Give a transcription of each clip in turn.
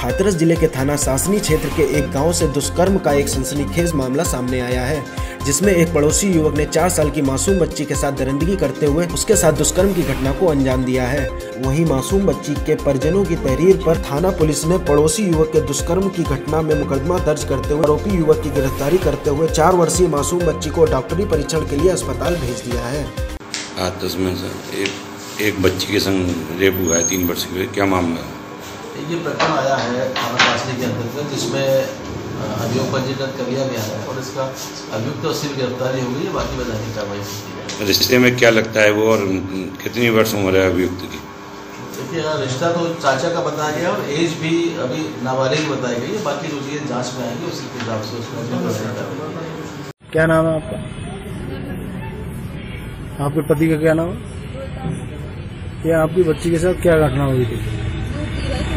हाथरस ज़िले के थाना सासनी क्षेत्र के एक गाँव से दुष्कर्म का एक सनसनीखेज मामला सामने आया है, जिसमें एक पड़ोसी युवक ने चार साल की मासूम बच्ची के साथ दरिंदगी करते हुए उसके साथ दुष्कर्म की घटना को अंजाम दिया है। वहीं मासूम बच्ची के परिजनों की तहरीर पर थाना पुलिस ने पड़ोसी युवक के दुष्कर्म की घटना में मुकदमा दर्ज करते हुए आरोपी युवक की गिरफ्तारी करते हुए चार वर्षीय मासूम बच्ची को डॉक्टरी परीक्षण के लिए अस्पताल भेज दिया है। में एक एक बच्ची के संग रेप हुआ है, तीन वर्ष के क्या मामला है? ये प्रकरण आया है थाना कासली के अंतर्गत जिसमें अभियोग पंजीकृत कर लिया गया है और इसका अभियुक्त तो सिर्फ़ गिरफ्तारी हो गई है बाकी वैधानिक कार्रवाई की जाएगी रिश्ते में क्या लगता है वो और कितनी वर्ष उम्र है अभियुक्त की? देखिए अ, रिश्ता तो चाचा का बताया गया और एज भी अभी नाबालिग बताई गई है बाकी जो चीज़ें जाँच में आएँगी उसी के हिसाब से उसमें क्या नाम है आपका? आपके पति का क्या नाम है? ये आपकी बच्ची के साथ क्या घटना हुई थी?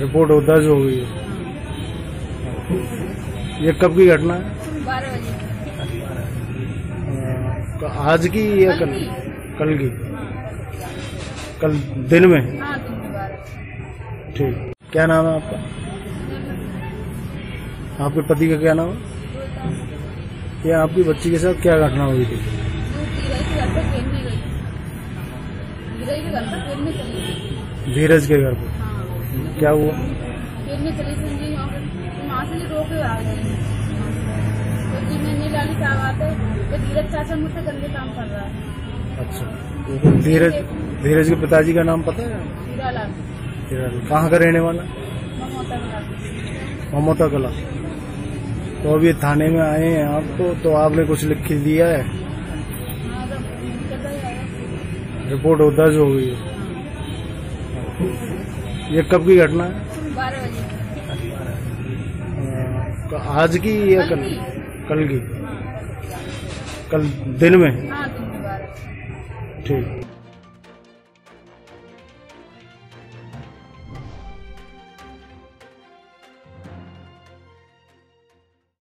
रिपोर्ट हो दर्ज हो गई है। ये कब की घटना है? अ, आज की या कल कल? की। कल दिन में? हाँ ठीक। क्या नाम है आपका? आपके पति का क्या नाम है? ये आपकी बच्ची के साथ क्या घटना हुई थी? धीरज के घर पर क्या हुआ? चली वहाँ तो वहाँ से रोक आ गई जी मैंने लाली साहब आते धीरज चाचा मुझसे गंदे काम कर रहा है। अच्छा। तो धीरज धीरज के पिताजी का नाम पता है? कहाँ का रहने वाला? ममता कला तो अभी थाने में आए हैं आप तो, तो आपने कुछ लिख दिया है? हाँ। रिपोर्ट दर्ज हो गई है। ये कब की घटना है? बजे। आज की या कल? कल की। कल दिन में? हाँ ठीक।